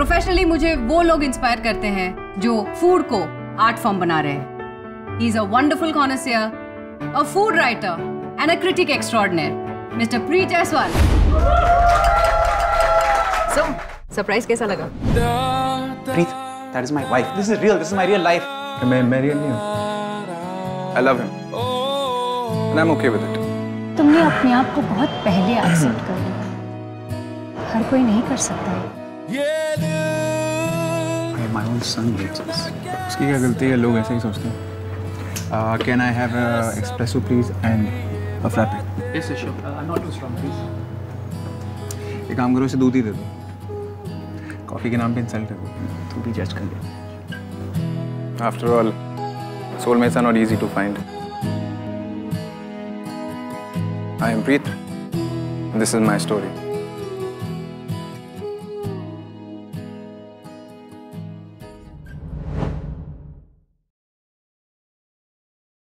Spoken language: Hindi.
प्रोफेशनली मुझे वो लोग इंस्पायर करते हैं जो फ़ूड को आर्ट फॉर्म बना रहे हैं he is a wonderful connoisseur a food writer and a critic extraordinaire mister Preet Jaiswal so surprise कैसा लगा Preet, that is my wife. This is real. This is my real life. मैं मैं रियल नहीं हूँ I love him. And I'm okay with it. तुमने अपने आप को बहुत पहले एक्सेप्ट कर लिया हर कोई नहीं कर सकता है उसकी क्या गलती है? लोग ऐसे ही सोचते हैं। Can I have espresso please and ये काम करो इसे दूध ही दे दो। कॉफ़ी के नाम पे इंसल्ट है तू भी जज कर ले after all soul mates are not easy to find I am Preet this is my story